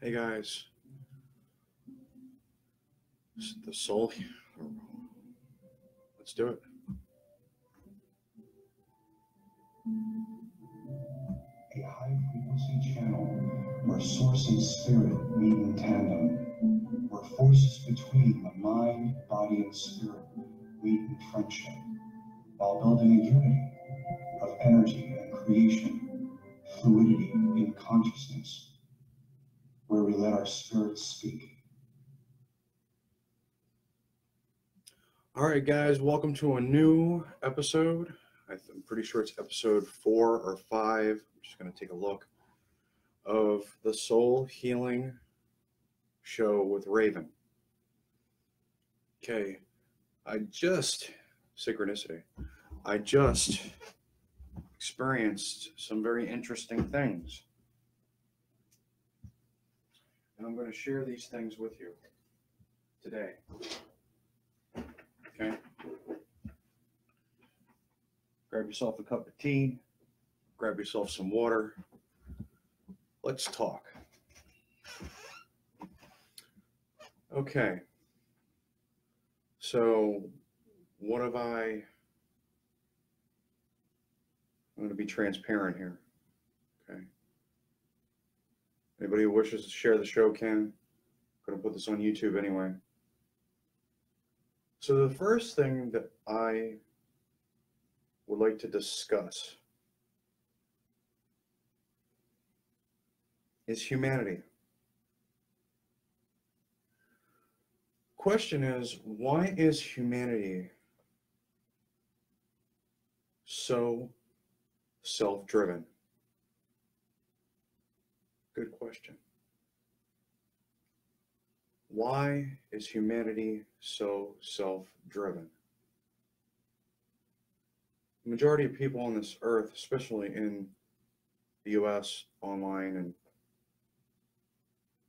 Hey guys. The soul. Let's do it. A high frequency channel where source and spirit meet in tandem, where forces between the mind, body, and spirit meet in friendship, while building a unity of energy and creation, fluidity in consciousness, where we let our spirits speak. All right, guys, welcome to a new episode. I'm pretty sure it's episode four or five. I'm just going to take a look of the Soul Healing Show with Raven. Okay, I just, synchronicity, I just experienced some very interesting things. And I'm going to share these things with you today. Okay. Grab yourself a cup of tea, grab yourself some water. Let's talk. Okay. So, what have I? I'm going to be transparent here. Okay. Anybody who wishes to share the show can. I'm going to put this on YouTube anyway. So, the first thing that I would like to discuss is humanity. Question is why is humanity so self driven? Good question. Why is humanity so self driven? The majority of people on this earth, especially in the US, online, and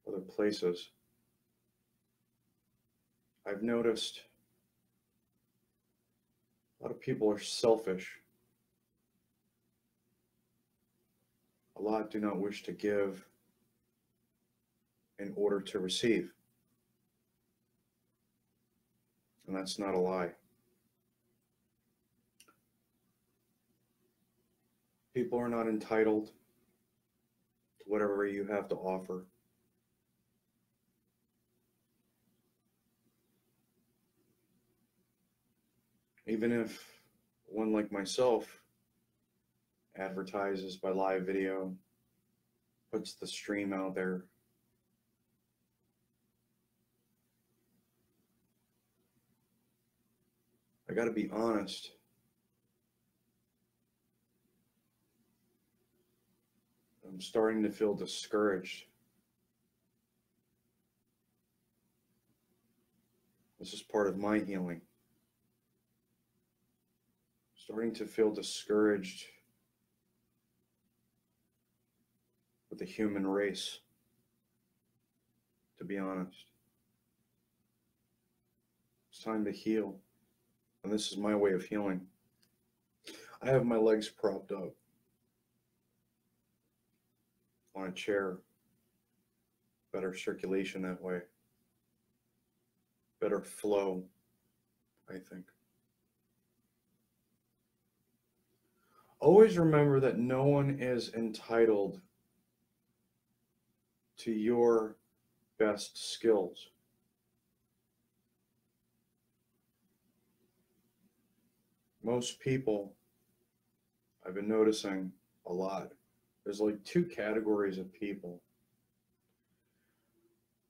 other places, I've noticed a lot of people are selfish. A lot do not wish to give in order to receive. And that's not a lie. People are not entitled to whatever you have to offer. Even if one like myself advertises by live video, puts the stream out there, I got to be honest. I'm starting to feel discouraged. This is part of my healing. Starting to feel discouraged with the human race, to be honest. It's time to heal. And this is my way of healing. I have my legs propped up on a chair. Better circulation that way. Better flow, I think. Always remember that no one is entitled to your best skills. Most people, I've been noticing a lot, there's like two categories of people.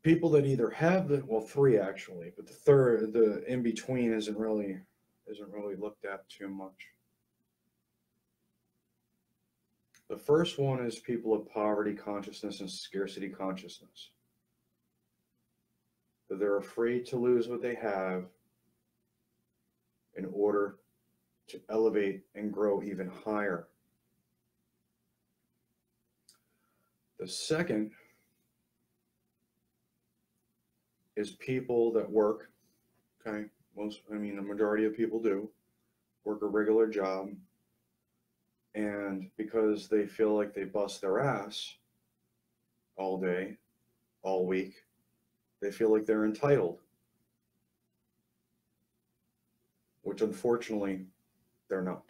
People that either have the well, three actually, but the third, the in between, isn't really isn't really looked at too much. The first one is people of poverty consciousness and scarcity consciousness. That they're afraid to lose what they have in order to elevate and grow even higher. The second is people that work, okay? Most, I mean, the majority of people do work a regular job. And because they feel like they bust their ass all day, all week. They feel like they're entitled, which unfortunately they're not.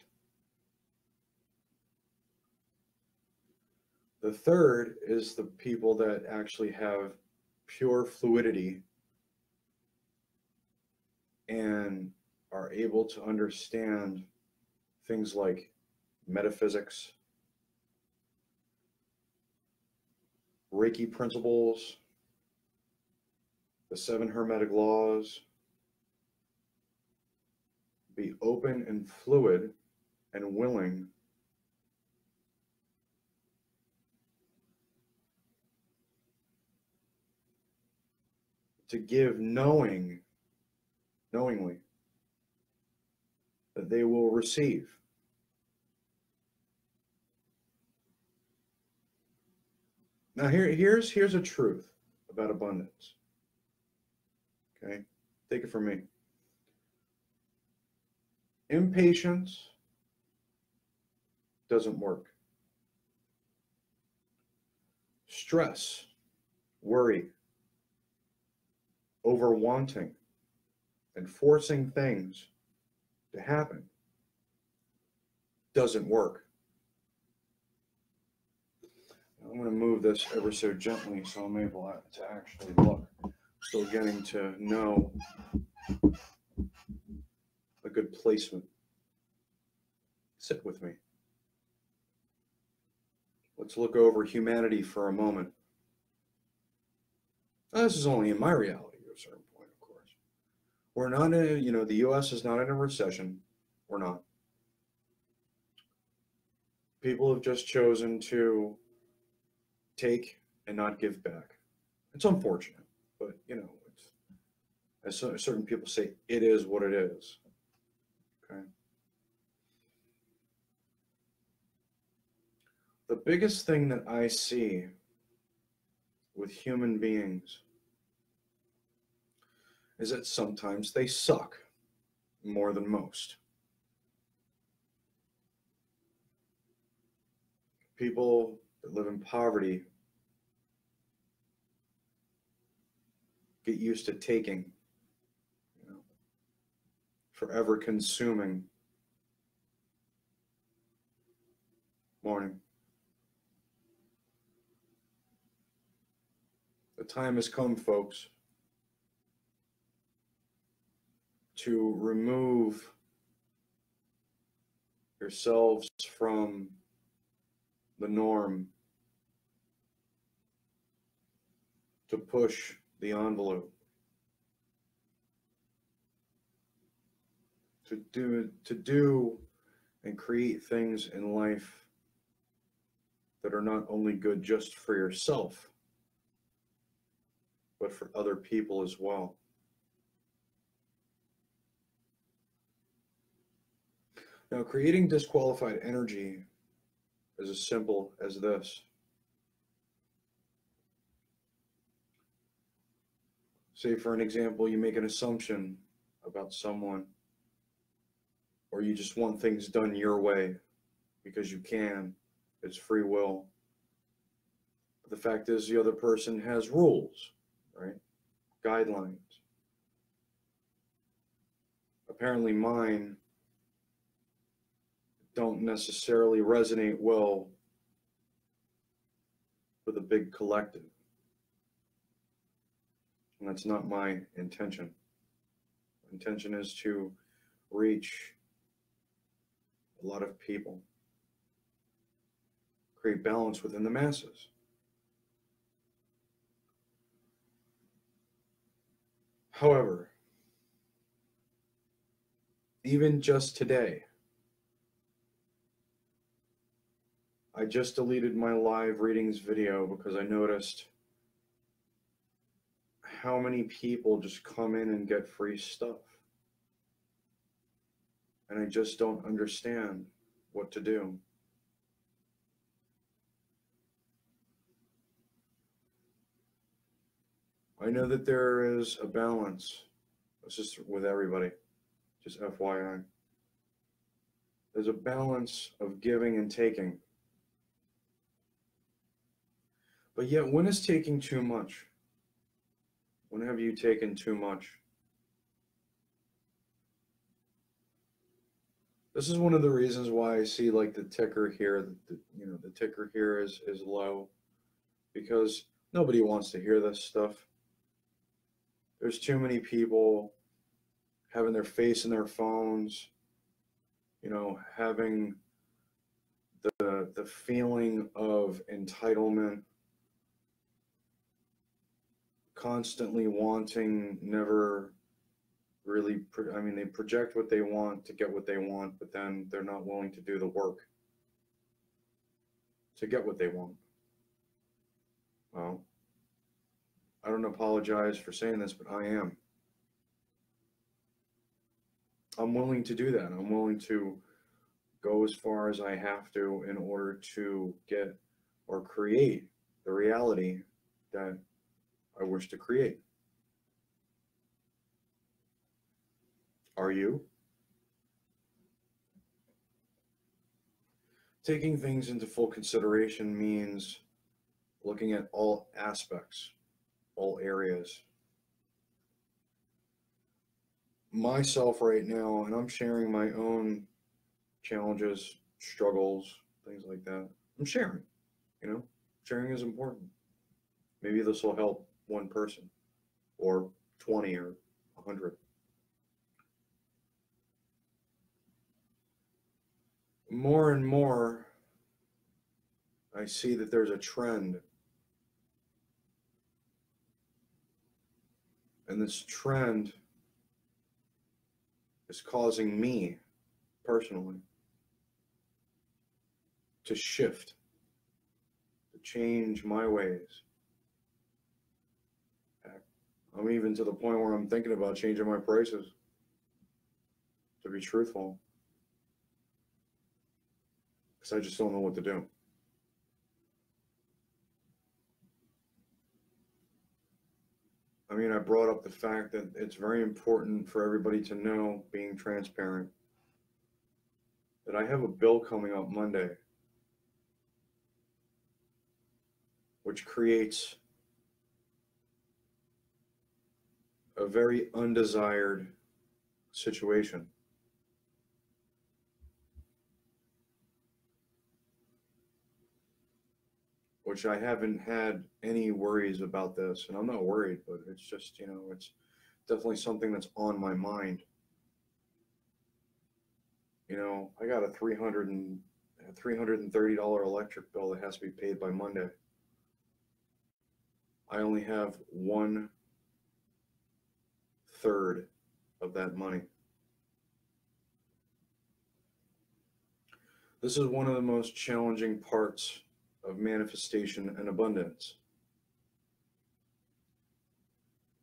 The third is the people that actually have pure fluidity and are able to understand things like metaphysics, Reiki principles, the seven hermetic laws, be open and fluid and willing to give knowing knowingly that they will receive now here here's here's a truth about abundance. Okay? Take it from me. Impatience doesn't work. Stress worry over wanting and forcing things to happen doesn't work. I'm going to move this ever so gently so I'm able to actually look. Still getting to know a good placement. Sit with me. Let's look over humanity for a moment. Now, this is only in my reality to a certain point, of course. We're not in, you know, the U.S. is not in a recession. We're not. People have just chosen to take and not give back. It's unfortunate, but you know, as certain people say, it is what it is. Okay. The biggest thing that I see with human beings is that sometimes they suck more than most. People that live in poverty get used to taking, you know, forever consuming. Morning. The time has come, folks. to remove yourselves from the norm, to push the envelope, to do, to do and create things in life that are not only good just for yourself, but for other people as well. Now, creating disqualified energy is as simple as this. Say, for an example, you make an assumption about someone, or you just want things done your way because you can. It's free will. But the fact is, the other person has rules, right? Guidelines. Apparently, mine don't necessarily resonate well with a big collective. And that's not my intention. Intention is to reach a lot of people, create balance within the masses. However, even just today, I just deleted my live readings video because I noticed how many people just come in and get free stuff. And I just don't understand what to do. I know that there is a balance. This is with everybody, just FYI. There's a balance of giving and taking. But yet, when is taking too much? When have you taken too much? This is one of the reasons why I see like the ticker here, the, you know, the ticker here is is low because nobody wants to hear this stuff. There's too many people having their face in their phones, you know, having the the feeling of entitlement constantly wanting never really i mean they project what they want to get what they want but then they're not willing to do the work to get what they want. Well i don't apologize for saying this but i am. I'm willing to do that. I'm willing to go as far as i have to in order to get or create the reality that I wish to create. Are you? Taking things into full consideration means looking at all aspects, all areas. Myself right now, and I'm sharing my own challenges, struggles, things like that. I'm sharing, you know, sharing is important. Maybe this will help one person or 20 or 100. More and more, I see that there's a trend. And this trend is causing me personally to shift, to change my ways I'm even to the point where I'm thinking about changing my prices. To be truthful, because I just don't know what to do. I mean, I brought up the fact that it's very important for everybody to know, being transparent, that I have a bill coming up Monday, which creates a very undesired situation. Which I haven't had any worries about this, and I'm not worried, but it's just, you know, it's definitely something that's on my mind. You know, I got a 300 and $330 electric bill that has to be paid by Monday. I only have one third of that money. This is one of the most challenging parts of manifestation and abundance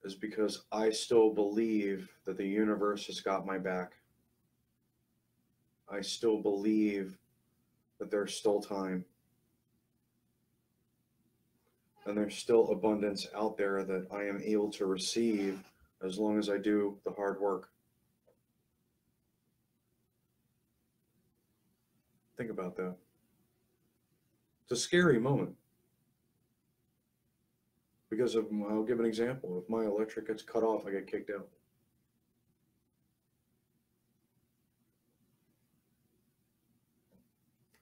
is because I still believe that the universe has got my back. I still believe that there's still time. And there's still abundance out there that I am able to receive as long as I do the hard work. Think about that. It's a scary moment. Because of, I'll give an example. If my electric gets cut off, I get kicked out.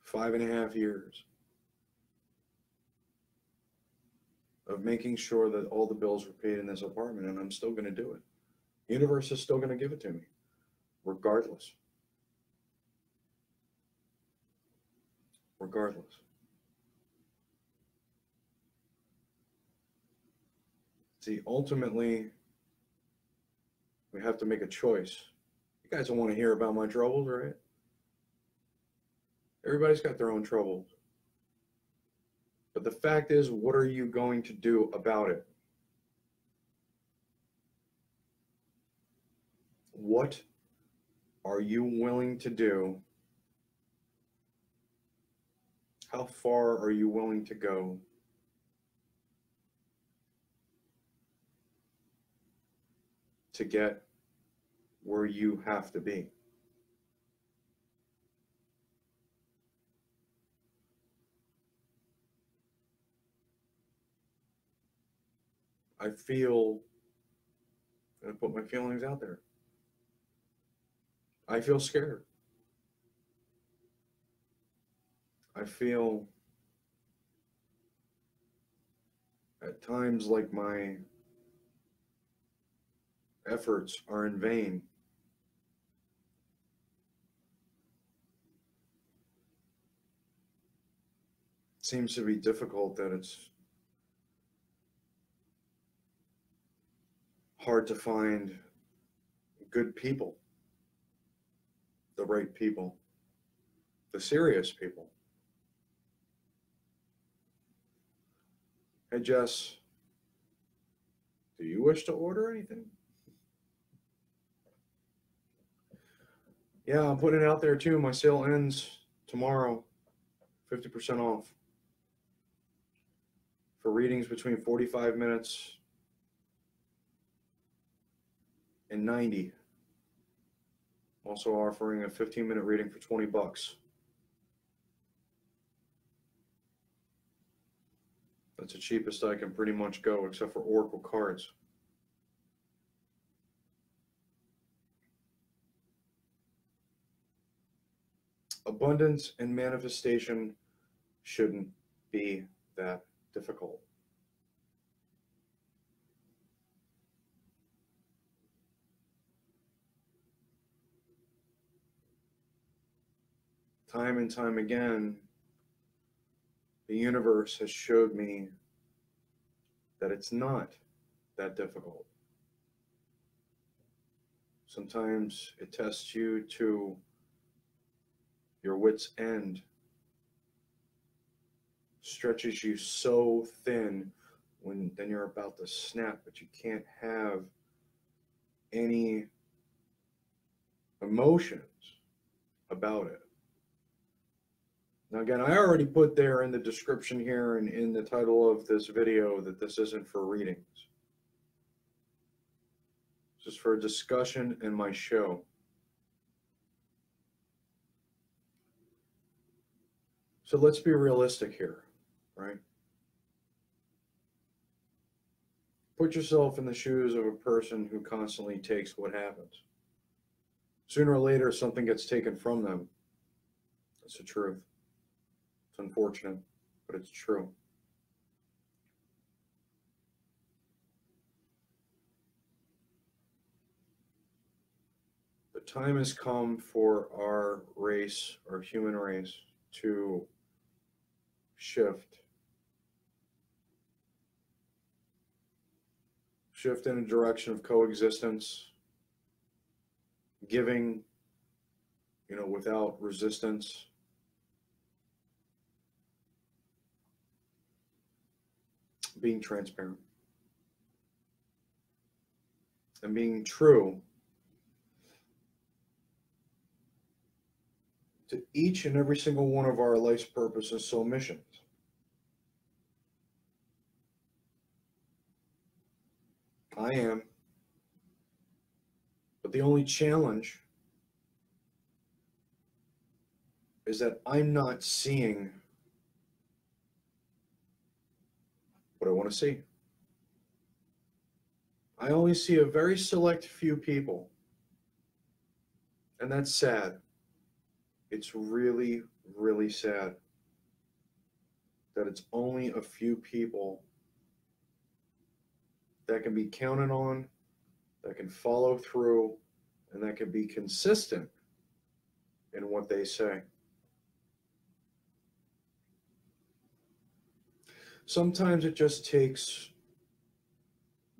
Five and a half years. Of making sure that all the bills were paid in this apartment, and I'm still going to do it. The universe is still going to give it to me, regardless. Regardless. See, ultimately, we have to make a choice. You guys don't want to hear about my troubles, right? Everybody's got their own troubles. But the fact is, what are you going to do about it? What are you willing to do? How far are you willing to go? To get where you have to be. I feel, and I put my feelings out there. I feel scared. I feel at times like my efforts are in vain. It seems to be difficult that it's hard to find good people, the right people, the serious people. Hey, Jess, do you wish to order anything? Yeah, I'm putting it out there too. My sale ends tomorrow, 50% off. For readings between 45 minutes and 90. Also offering a 15 minute reading for 20 bucks. That's the cheapest I can pretty much go, except for Oracle cards. Abundance and manifestation shouldn't be that difficult. Time and time again, the universe has showed me that it's not that difficult. Sometimes it tests you to your wits' end, stretches you so thin when then you're about to snap, but you can't have any emotions about it. Now, again, I already put there in the description here and in the title of this video that this isn't for readings. This is for discussion in my show. So let's be realistic here, right? Put yourself in the shoes of a person who constantly takes what happens. Sooner or later, something gets taken from them. That's the truth. Unfortunate, but it's true. The time has come for our race, our human race, to shift. Shift in a direction of coexistence, giving, you know, without resistance being transparent and being true to each and every single one of our life's purposes, soul missions. I am. But the only challenge is that I'm not seeing what I want to see. I only see a very select few people. And that's sad. It's really, really sad that it's only a few people that can be counted on, that can follow through, and that can be consistent in what they say. Sometimes it just takes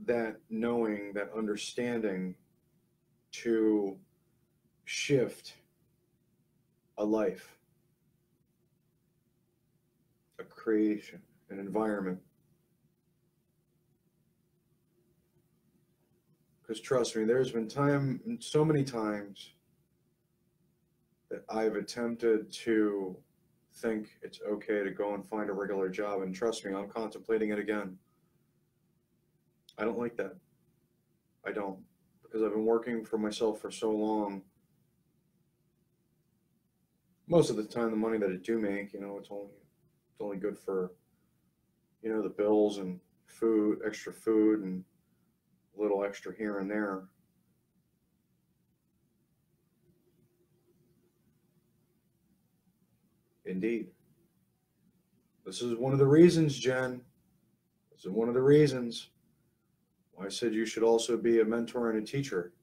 that knowing, that understanding to shift a life, a creation, an environment. Because trust me, there's been time, so many times that I've attempted to think it's okay to go and find a regular job. And trust me, I'm contemplating it again. I don't like that. I don't. Because I've been working for myself for so long. Most of the time, the money that I do make, you know, it's only it's only good for, you know, the bills and food, extra food, and a little extra here and there. Indeed. This is one of the reasons, Jen. This is one of the reasons why I said you should also be a mentor and a teacher.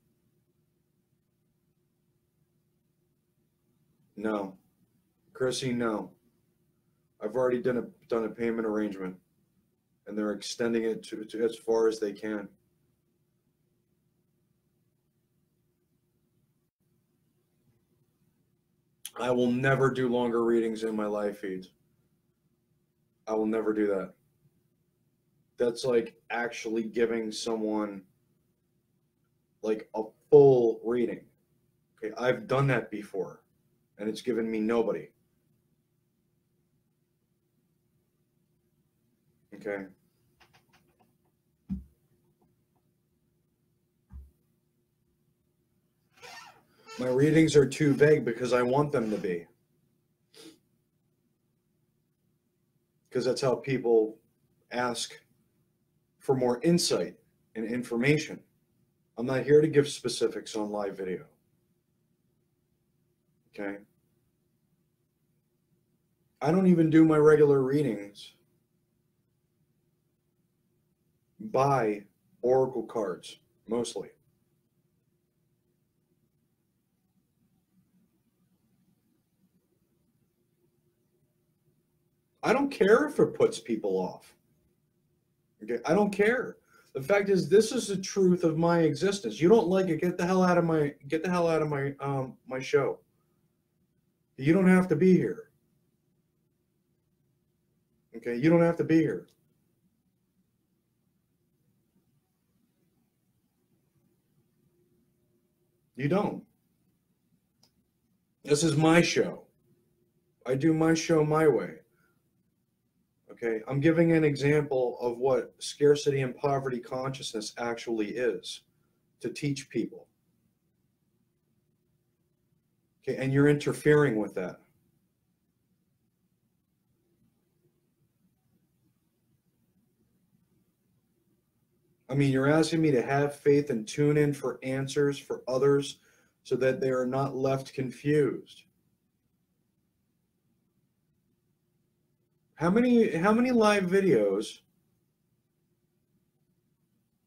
No. Chrissy, no. I've already done a done a payment arrangement and they're extending it to, to as far as they can. I will never do longer readings in my live feeds. I will never do that. That's like actually giving someone like a full reading. Okay, I've done that before and it's given me nobody. Okay. My readings are too vague because I want them to be. Because that's how people ask for more insight and information. I'm not here to give specifics on live video. Okay. I don't even do my regular readings by oracle cards mostly. I don't care if it puts people off. Okay, I don't care. The fact is, this is the truth of my existence. You don't like it? Get the hell out of my get the hell out of my um my show. You don't have to be here. Okay, you don't have to be here. You don't. This is my show. I do my show my way. Okay, I'm giving an example of what scarcity and poverty consciousness actually is to teach people. Okay, and you're interfering with that. I mean, you're asking me to have faith and tune in for answers for others so that they are not left confused. How many how many live videos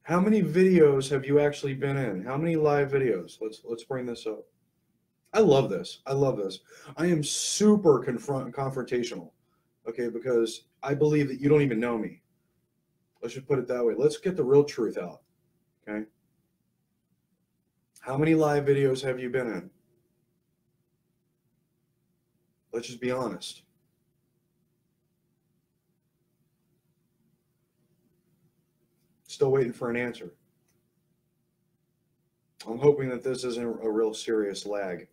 how many videos have you actually been in? How many live videos? Let's let's bring this up. I love this. I love this. I am super confront confrontational. Okay, because I believe that you don't even know me. Let's just put it that way. Let's get the real truth out. Okay. How many live videos have you been in? Let's just be honest. Still waiting for an answer. I'm hoping that this isn't a real serious lag.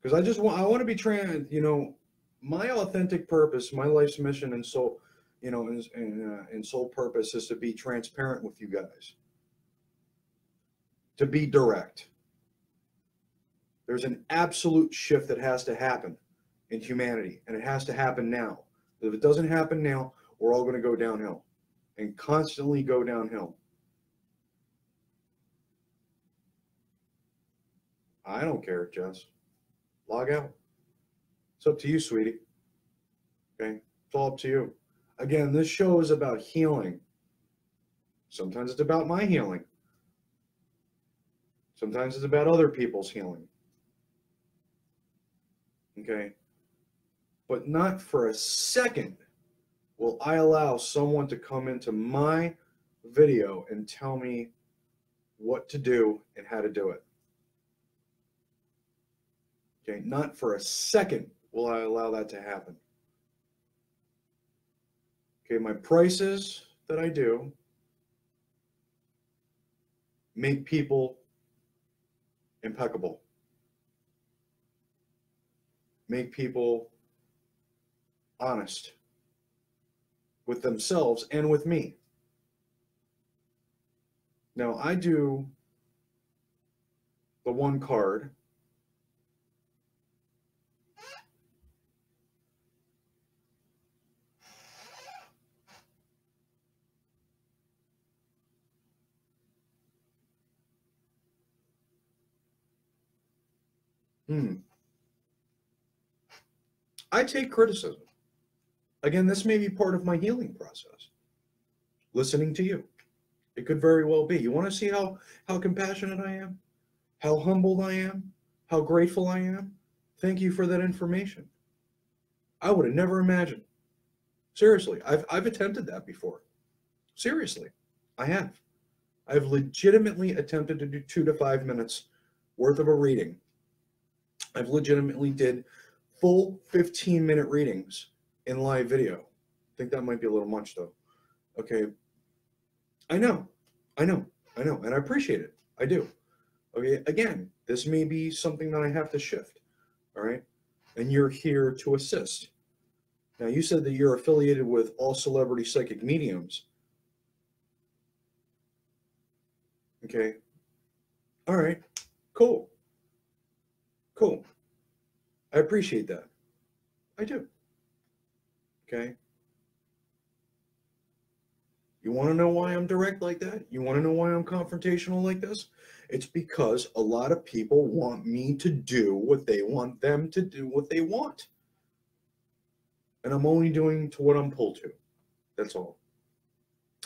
Because I just want I want to be trans, you know, my authentic purpose, my life's mission and soul, you know, and and, uh, and soul purpose is to be transparent with you guys. To be direct. There's an absolute shift that has to happen in humanity, and it has to happen now. If it doesn't happen now, we're all going to go downhill and constantly go downhill. I don't care, Jess. Log out. It's up to you, sweetie. Okay? It's all up to you. Again, this show is about healing. Sometimes it's about my healing. Sometimes it's about other people's healing. Okay? But not for a second will I allow someone to come into my video and tell me what to do and how to do it. Okay, not for a second will I allow that to happen. Okay, my prices that I do make people impeccable, make people honest with themselves and with me. Now I do the one card. Hmm. I take criticism. Again, this may be part of my healing process. Listening to you. It could very well be. You want to see how how compassionate I am? How humbled I am? How grateful I am? Thank you for that information. I would have never imagined. Seriously, I've I've attempted that before. Seriously, I have. I've legitimately attempted to do two to five minutes worth of a reading. I've legitimately did full 15 minute readings in live video. I think that might be a little much though. Okay. I know. I know. I know. And I appreciate it. I do. Okay. Again, this may be something that I have to shift. All right. And you're here to assist. Now, you said that you're affiliated with all celebrity psychic mediums. Okay. All right. Cool. Cool. I appreciate that. I do. Okay. You want to know why I'm direct like that? You want to know why I'm confrontational like this? It's because a lot of people want me to do what they want them to do what they want. And I'm only doing to what I'm pulled to. That's all.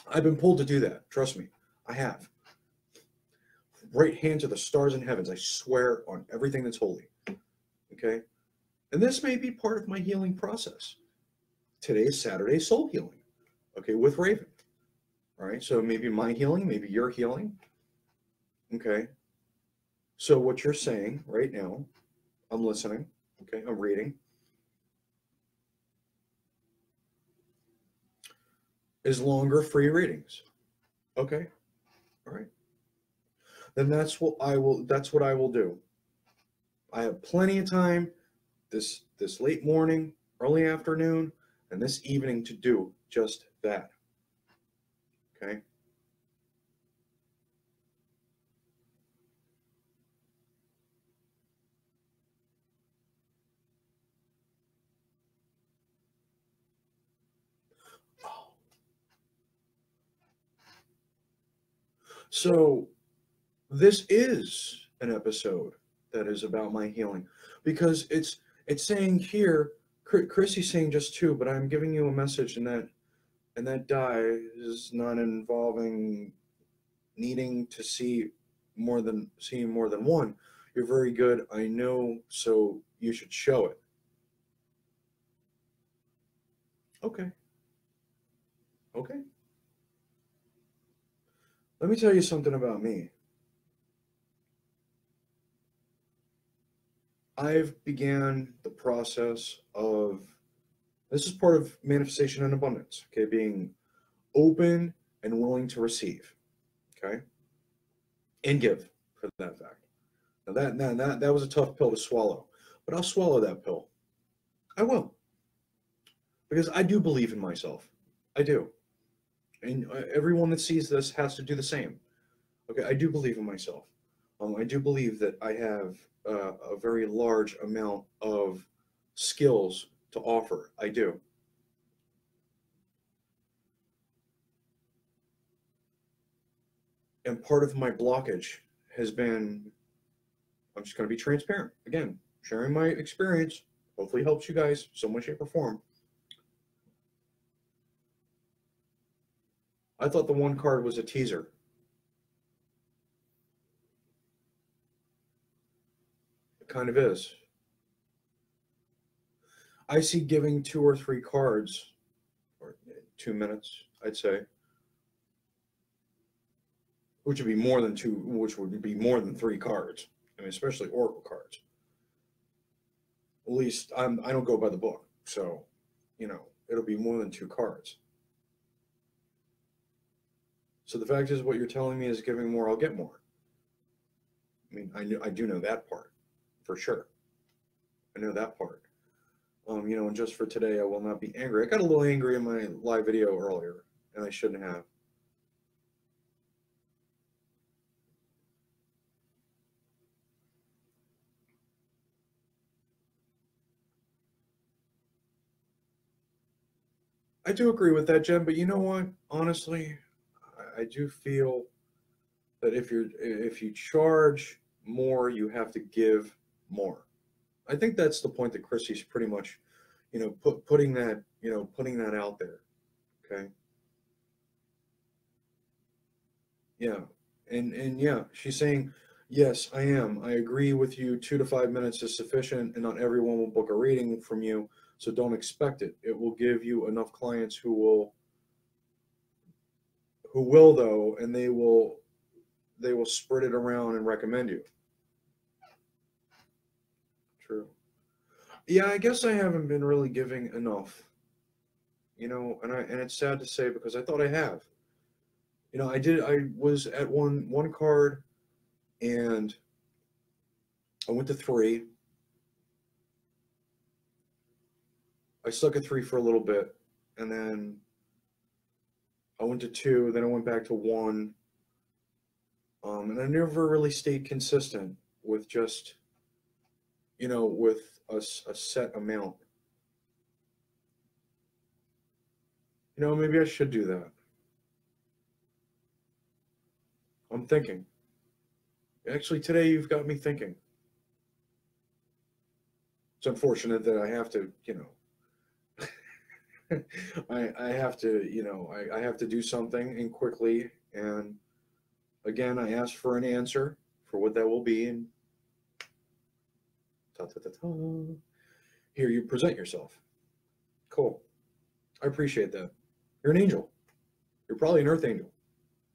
I've been pulled to do that. Trust me. I have. Right hand to the stars and heavens. I swear on everything that's holy. Okay. And this may be part of my healing process. Today's Saturday soul healing. Okay, with Raven. All right. So maybe my healing, maybe your healing. Okay. So what you're saying right now, I'm listening. Okay, I'm reading. Is longer free readings. Okay. All right. Then that's what I will that's what I will do. I have plenty of time this this late morning, early afternoon, and this evening to do just that. Okay? So, this is an episode that is about my healing because it's it's saying here chrissy's saying just two but i'm giving you a message and that and that die is not involving needing to see more than seeing more than one. You're very good i know so you should show it. Okay. Okay. Let me tell you something about me I've began the process of this is part of manifestation and abundance, okay, being open and willing to receive, okay, and give for that fact. Now that that that, that was a tough pill to swallow, but I'll swallow that pill. I will, because I do believe in myself. I do, and uh, everyone that sees this has to do the same. Okay, I do believe in myself. Um, I do believe that I have uh, a very large amount of skills to offer. I do. And part of my blockage has been I'm just going to be transparent. Again, sharing my experience hopefully helps you guys some way, shape, or form. I thought the one card was a teaser. Kind of is. I see giving two or three cards, or eh, two minutes, I'd say, which would be more than two, which would be more than three cards. I mean, especially oracle cards. At least I'm I don't go by the book, so you know it'll be more than two cards. So the fact is, what you're telling me is giving more, I'll get more. I mean, I I do know that part for sure. I know that part. Um, you know, and just for today, I will not be angry. I got a little angry in my live video earlier, and I shouldn't have. I do agree with that, Jen, but you know what? Honestly, I do feel that if you're if you charge more, you have to give more. I think that's the point that Chrissy's pretty much, you know, put putting that, you know, putting that out there. Okay. Yeah. And and yeah, she's saying, yes, I am. I agree with you. Two to five minutes is sufficient, and not everyone will book a reading from you. So don't expect it. It will give you enough clients who will who will though, and they will they will spread it around and recommend you. True. Yeah, I guess I haven't been really giving enough. You know, and I and it's sad to say because I thought I have. You know, I did I was at one one card and I went to three. I stuck at three for a little bit and then I went to two, then I went back to one. Um, and I never really stayed consistent with just, you know, with a, a set amount. You know, maybe I should do that. I'm thinking. Actually, today you've got me thinking. It's unfortunate that I have to, you know, I, I have to, you know, I, I have to do something and quickly. And again, I asked for an answer for what that will be. And ta, ta, ta, here you present yourself. Cool. I appreciate that. You're an angel. You're probably an earth angel.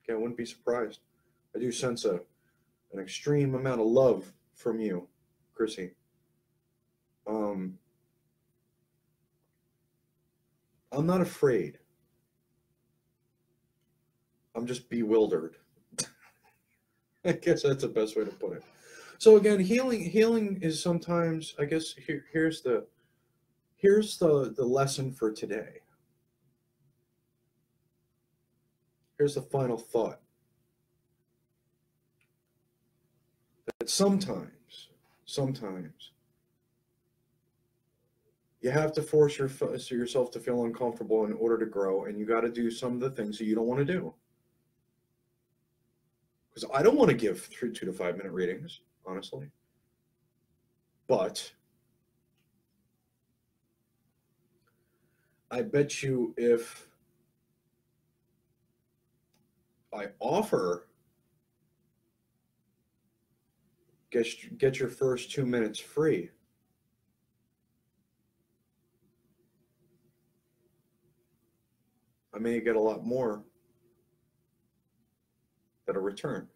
Okay, I wouldn't be surprised. I do sense a an extreme amount of love from you, Chrissy. Um, I'm not afraid. I'm just bewildered. I guess that's the best way to put it. So again, healing healing is sometimes I guess here, here's the here's the the lesson for today. Here's the final thought. That sometimes, sometimes you have to force your, yourself to feel uncomfortable in order to grow, and you got to do some of the things that you don't want to do. Because I don't want to give three, two to five minute readings, honestly. But I bet you if I offer get get your first two minutes free. I may get a lot more that a return.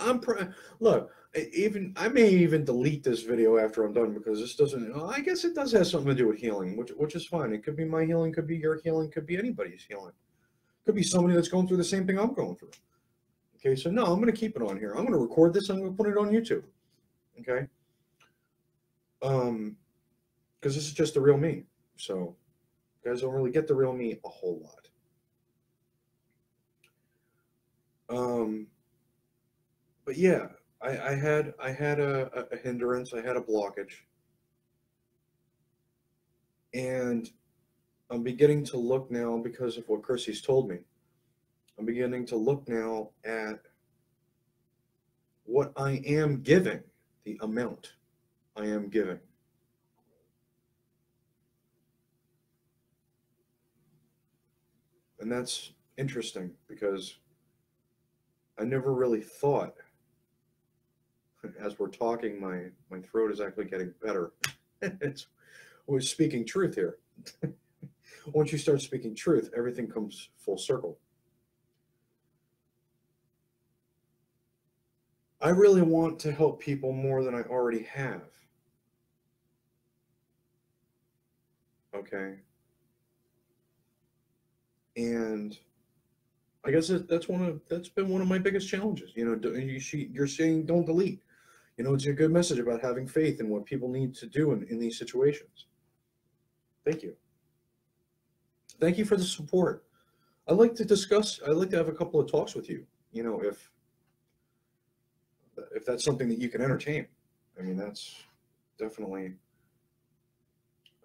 I'm pr- look even I may even delete this video after I'm done because this doesn't. I guess it does have something to do with healing, which which is fine. It could be my healing, could be your healing, could be anybody's healing, could be somebody that's going through the same thing I'm going through. Okay, so no, I'm going to keep it on here. I'm going to record this. I'm going to put it on YouTube. Okay. Um, because this is just the real me. So, you guys don't really get the real me a whole lot. Um, but yeah, I, I had I had a, a hindrance. I had a blockage, and I'm beginning to look now because of what Chrissy's told me. I'm beginning to look now at what I am giving, the amount I am giving. And that's interesting because I never really thought, as we're talking, my, my throat is actually getting better. it's, we're speaking truth here. Once you start speaking truth, everything comes full circle. I really want to help people more than I already have. Okay. And I guess that's one of that's been one of my biggest challenges. You know, you you're saying don't delete. You know, it's a good message about having faith in what people need to do in, in these situations. Thank you. Thank you for the support. I'd like to discuss, I'd like to have a couple of talks with you. You know, if if that's something that you can entertain. I mean, that's definitely.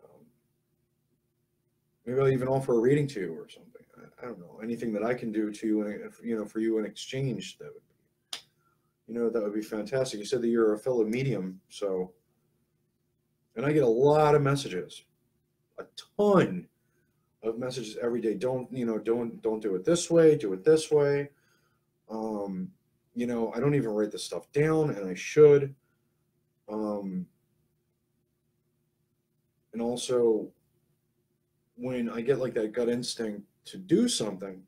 Um, maybe I'll even offer a reading to you or something. I, I don't know anything that I can do to you, and you know, for you in exchange, that would you know, that would be fantastic. You said that you're a fellow medium, so And I get a lot of messages, a ton of messages every day. Don't, you know, don't don't do it this way, do it this way. Um, you know, I don't even write this stuff down and I should. Um and also when I get like that gut instinct to do something,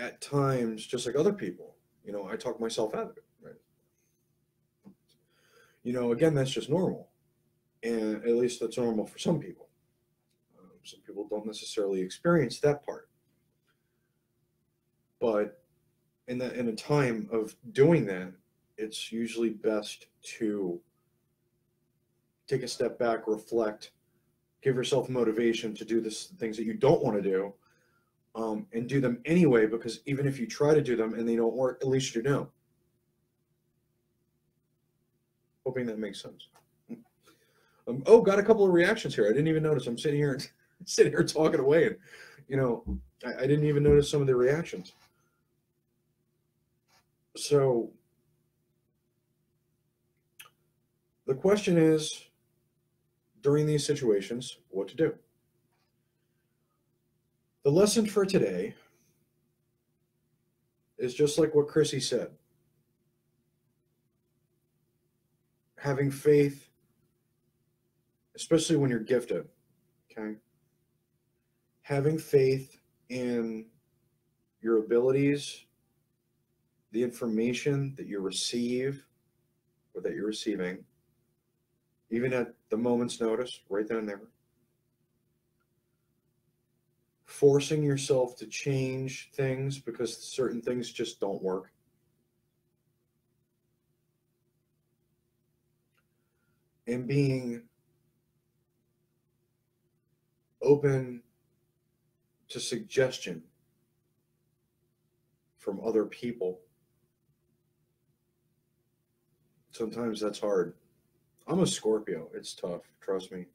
at times, just like other people, you know, I talk myself out of it, right? You know, again, that's just normal. And at least that's normal for some people. Um, some people don't necessarily experience that part. But in the in a time of doing that, it's usually best to take a step back, reflect, give yourself motivation to do the things that you don't want to do, um, and do them anyway. Because even if you try to do them and they don't work, at least you know. Hoping that makes sense. Um, oh, got a couple of reactions here. I didn't even notice. I'm sitting here, sitting here talking away, and you know, I, I didn't even notice some of the reactions. So the question is during these situations, what to do. The lesson for today is just like what Chrissy said having faith, especially when you're gifted, okay? Having faith in your abilities, the information that you receive or that you're receiving, even at the moment's notice, right then and there. Forcing yourself to change things because certain things just don't work. And being open to suggestion from other people. Sometimes that's hard. I'm a Scorpio. It's tough. Trust me.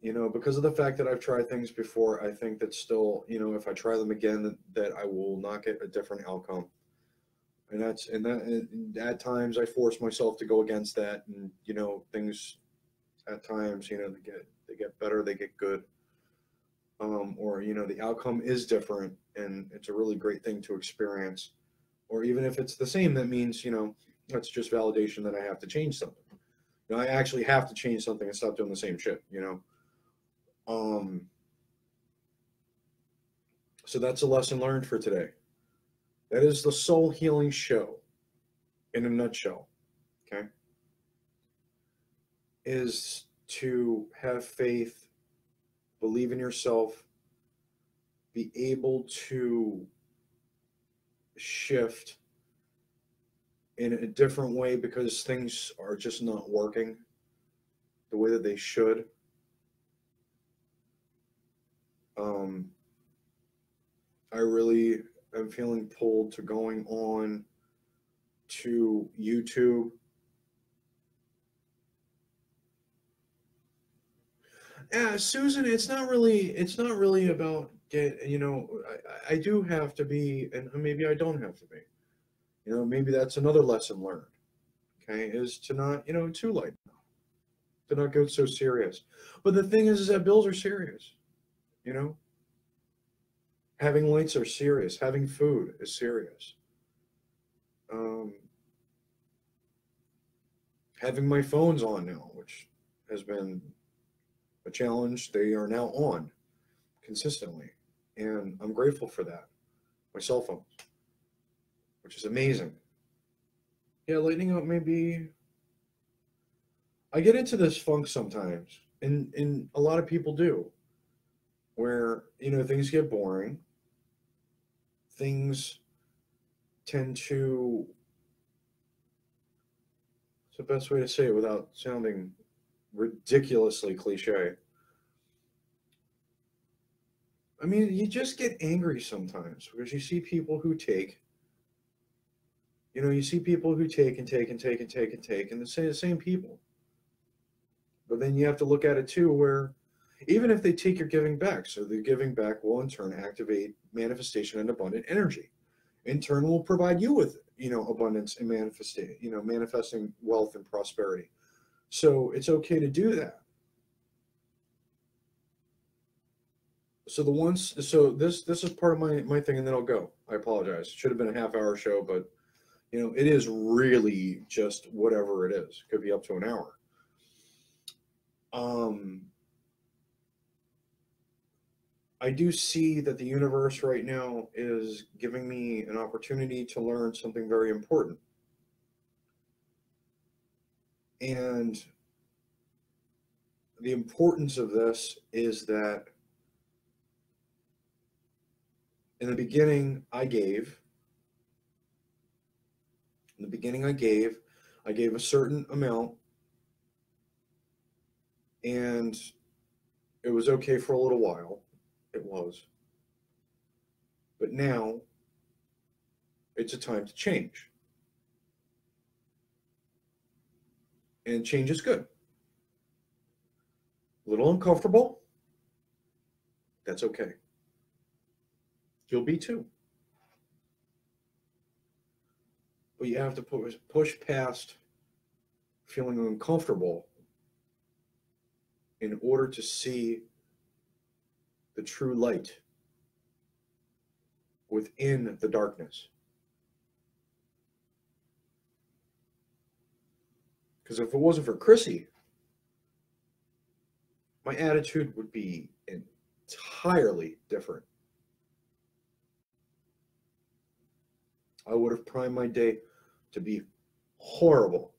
You know, because of the fact that I've tried things before, I think that still, you know, if I try them again, that, I will not get a different outcome. And that's and that and at times I force myself to go against that, and you know, things at times, you know, they get they get better, they get good, um, or you know, the outcome is different, and it's a really great thing to experience. Or even if it's the same, that means you know that's just validation that I have to change something you know, I actually have to change something and stop doing the same shit, you know. Um so that's a lesson learned for today. That is the soul healing show in a nutshell. Okay? Is to have faith, believe in yourself, be able to shift in a different way because things are just not working the way that they should. Um, I really am feeling pulled to going on to YouTube. Yeah, Susan, it's not really it's not really about get you know I, I do have to be and maybe I don't have to be you know, maybe that's another lesson learned. Okay, is to not, you know, too light, to not go so serious. But the thing is, is that bills are serious. You know, having lights are serious. Having food is serious. Um, having my phones on now, which has been a challenge, they are now on consistently, and I'm grateful for that. My cell phones which is amazing. Yeah, lightning out maybe. I get into this funk sometimes, and and a lot of people do, where you know things get boring. Things tend to. It's the best way to say it without sounding ridiculously cliche. I mean, you just get angry sometimes because you see people who take you know, you see people who take and take and take and take and take, and the same, the same people. But then you have to look at it too, where even if they take your giving back, so the giving back will in turn activate manifestation and abundant energy. in turn will provide you with you know abundance and manifesting you know manifesting wealth and prosperity. So it's okay to do that. So the ones so this this is part of my my thing and then i'll go. I apologize. Should have been a half hour show but you know it is really just whatever it is. Could be up to an hour. Um I do see that the universe right now is giving me an opportunity to learn something very important. And the importance of this is that in the beginning, I gave. In the beginning, I gave. I gave a certain amount. And it was okay for a little while it was. But now it's a time to change. And change is good. A little uncomfortable. That's okay. You'll be too. But you have to push, past feeling uncomfortable in order to see the true light within the darkness. Because if it wasn't for Chrissy, my attitude would be entirely different. I would have primed my day to be horrible. Horrible.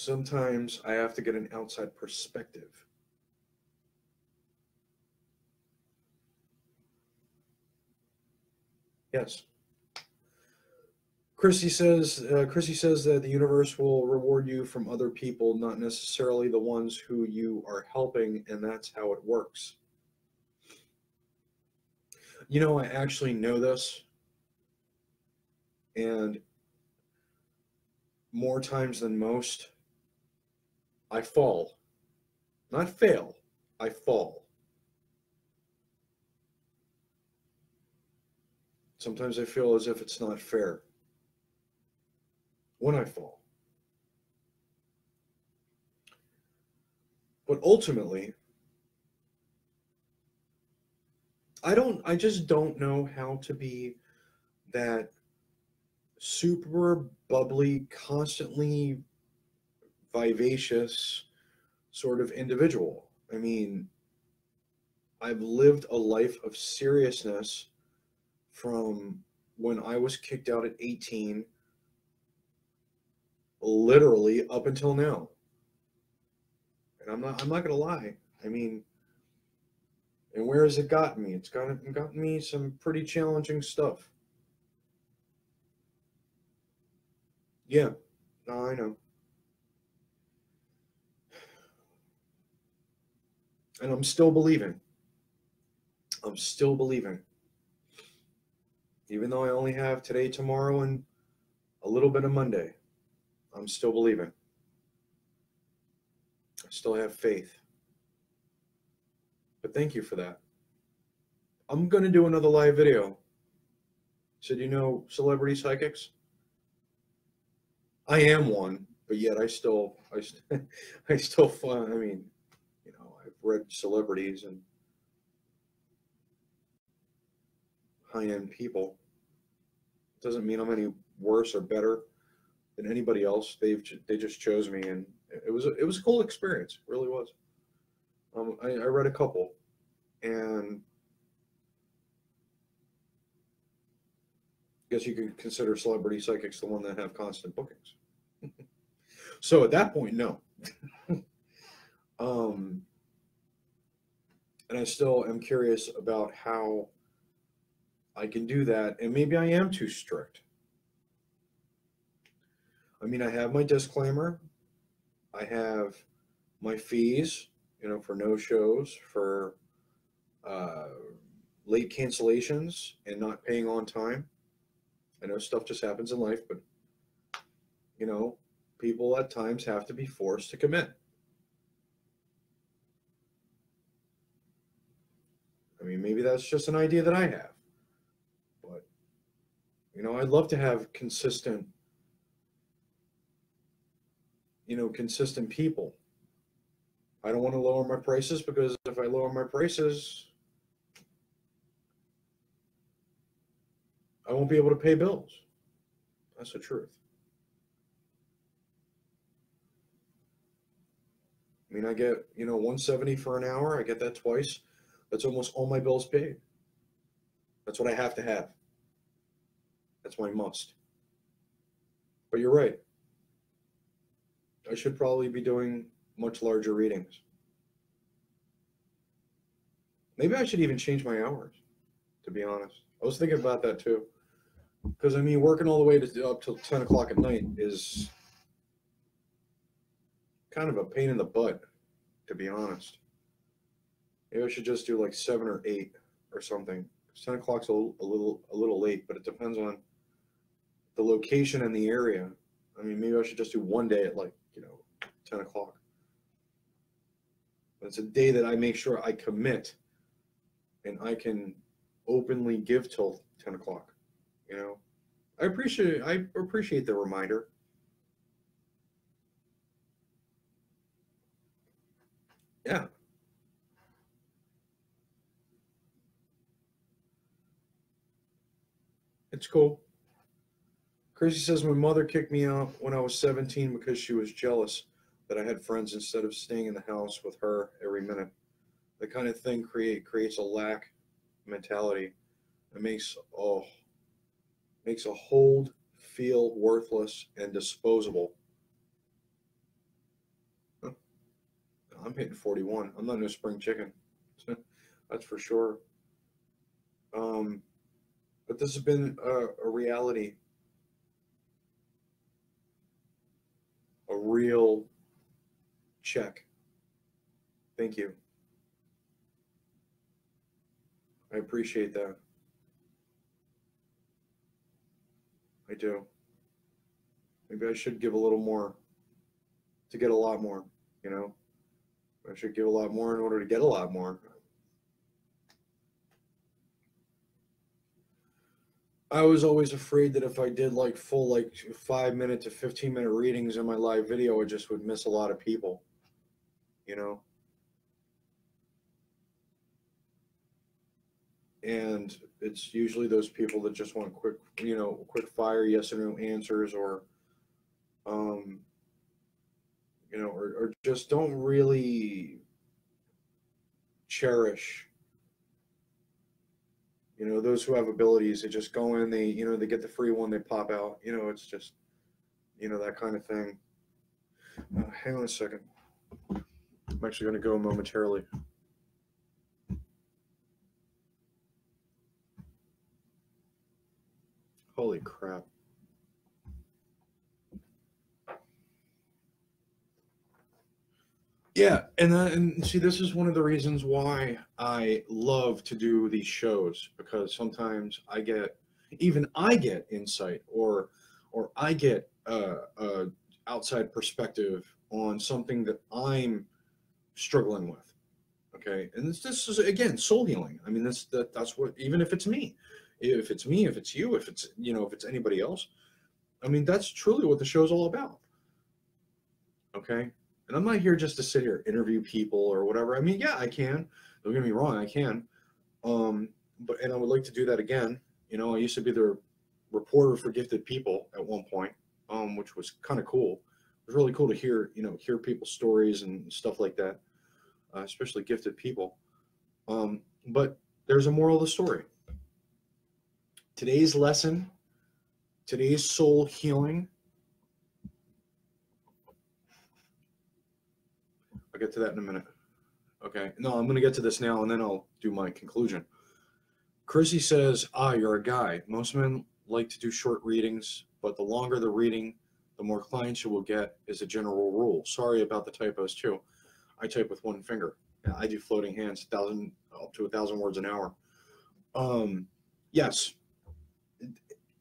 Sometimes I have to get an outside perspective. Yes. Chrissy says, uh, Chrissy says that the universe will reward you from other people, not necessarily the ones who you are helping, and that's how it works. You know, I actually know this, and more times than most, I fall. Not fail, I fall. Sometimes I feel as if it's not fair when I fall. But ultimately, I don't, I just don't know how to be that super bubbly, constantly vivacious sort of individual. I mean, I've lived a life of seriousness from when I was kicked out at 18, literally up until now. And I'm not I'm not gonna lie. I mean, and where has it gotten me? It's gotten gotten me some pretty challenging stuff. Yeah, I know. And I'm still believing. I'm still believing. Even though I only have today, tomorrow, and a little bit of Monday, I'm still believing. I still have faith. But thank you for that. I'm going to do another live video. So, do you know celebrity psychics? I am one, but yet I still, I, I still, I mean, read celebrities and high-end people. Doesn't mean I'm any worse or better than anybody else. They've they just chose me, and it was a, it was a cool experience. It really was. Um, I, I read a couple, and I guess you could consider celebrity psychics the one that have constant bookings. so at that point, no. um, and I still am curious about how I can do that. And maybe I am too strict. I mean, I have my disclaimer, I have my fees, you know, for no shows, for uh, late cancellations, and not paying on time. I know stuff just happens in life, but you know, people at times have to be forced to commit. I mean, maybe that's just an idea that I have. But, you know, I'd love to have consistent, you know, consistent people. I don't want to lower my prices because if I lower my prices, I won't be able to pay bills. That's the truth. I mean, I get, you know, 170 for an hour. I get that twice. That's almost all my bills paid. That's what I have to have. That's my must. But you're right. I should probably be doing much larger readings. Maybe I should even change my hours, to be honest. I was thinking about that too. Because I mean, working all the way to up till 10 o'clock at night is kind of a pain in the butt, to be honest. Maybe I should just do like seven or eight or something. 10 o'clock's a, a little a little late, but it depends on the location and the area. I mean, maybe I should just do one day at like, you know, 10 o'clock. It's a day that I make sure I commit and I can openly give till 10 o'clock. You know, I appreciate I appreciate the reminder. Yeah. It's cool. Chrissy says my mother kicked me out when I was 17 because she was jealous that I had friends instead of staying in the house with her every minute. The kind of thing create creates a lack mentality. It makes oh makes a hold feel worthless and disposable. I'm hitting 41. I'm not no spring chicken. That's for sure. Um, but this has been a, a reality, a real check. Thank you. I appreciate that. I do. Maybe I should give a little more to get a lot more, you know? I should give a lot more in order to get a lot more. I was always afraid that if I did like full like five minute to 15 minute readings in my live video, I just would miss a lot of people, you know? and it's usually those people that just want quick, you know, quick fire yes or no answers, or, um, you know, or, or just don't really cherish. You know, those who have abilities, they just go in, they, you know, they get the free one, they pop out. You know, it's just, you know, that kind of thing. Uh, hang on a second. I'm actually going to go momentarily. Holy crap. Yeah, and uh, and see, this is one of the reasons why I love to do these shows because sometimes I get, even I get insight or, or I get a, a outside perspective on something that I'm struggling with. Okay, and this, this is again soul healing. I mean, that's that that's what even if it's me, if it's me, if it's you, if it's you know, if it's anybody else. I mean, that's truly what the show's all about. Okay. And I'm not here just to sit here interview people or whatever. I mean, yeah, I can. Don't get me wrong, I can. Um, but and I would like to do that again. You know, I used to be the reporter for gifted people at one point, um, which was kind of cool. It was really cool to hear, you know, hear people's stories and stuff like that, uh, especially gifted people. Um, but there's a moral of the story. Today's lesson, today's soul healing. I'll get to that in a minute. Okay. No, I'm going to get to this now and then I'll do my conclusion. Chrissy says, Ah, you're a guy. Most men like to do short readings, but the longer the reading, the more clients you will get, is a general rule. Sorry about the typos, too. I type with one finger. I do floating hands, thousand up to a thousand words an hour. Um, yes,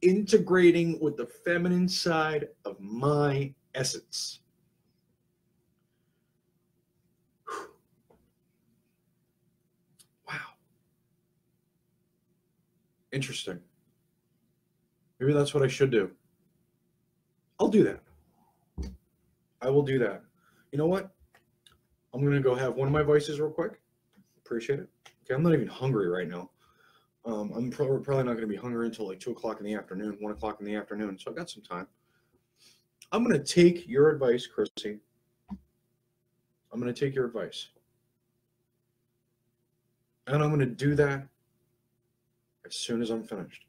integrating with the feminine side of my essence. Interesting. Maybe that's what I should do. I'll do that. I will do that. You know what? I'm gonna go have one of my vices real quick. Appreciate it. Okay, I'm not even hungry right now. Um, I'm pro- probably not gonna be hungry until like two o'clock in the afternoon, one o'clock in the afternoon. So I've got some time. I'm gonna take your advice, Chrissy. I'm gonna take your advice, and I'm gonna do that as soon as I'm finished.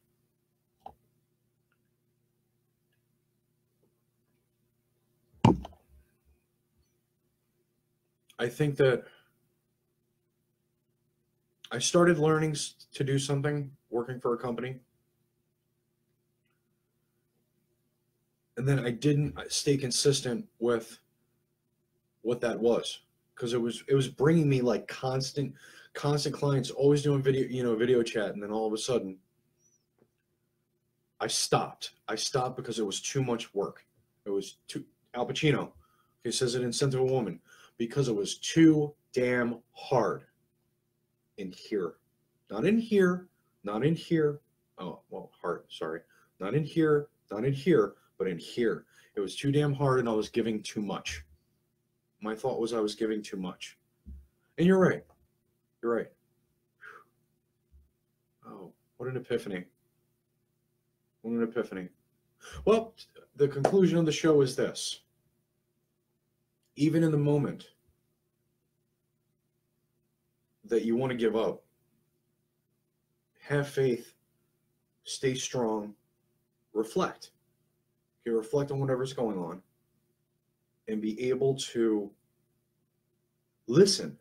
I think that I started learning to do something working for a company. And then I didn't uh, stay consistent with what that was because it was it was bringing me like constant constant clients always doing video you know video chat and then all of a sudden I stopped. I stopped because it was too much work. It was too Al Pacino. He says it in Scent of a Woman because it was too damn hard in here. Not in here, not in here. Oh, well, hard, sorry. Not in here, not in here, but in here. It was too damn hard and I was giving too much. My thought was I was giving too much. And you're right. You're right. Oh, what an epiphany. What an epiphany. Well, the conclusion of the show is this even in the moment that you want to give up, have faith, stay strong, reflect. Okay, reflect on whatever's going on and be able to listen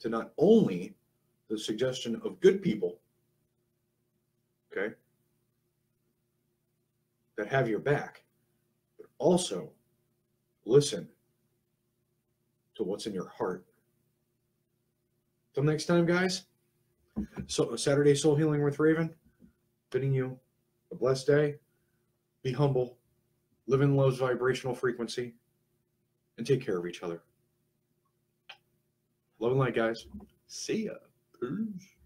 to not only the suggestion of good people, okay, that have your back, but also listen to what's in your heart. Till next time, guys. So Saturday Soul Healing with Raven, bidding you a blessed day. Be humble, live in love's vibrational frequency, and take care of each other. Love and light, guys. See ya. Peace.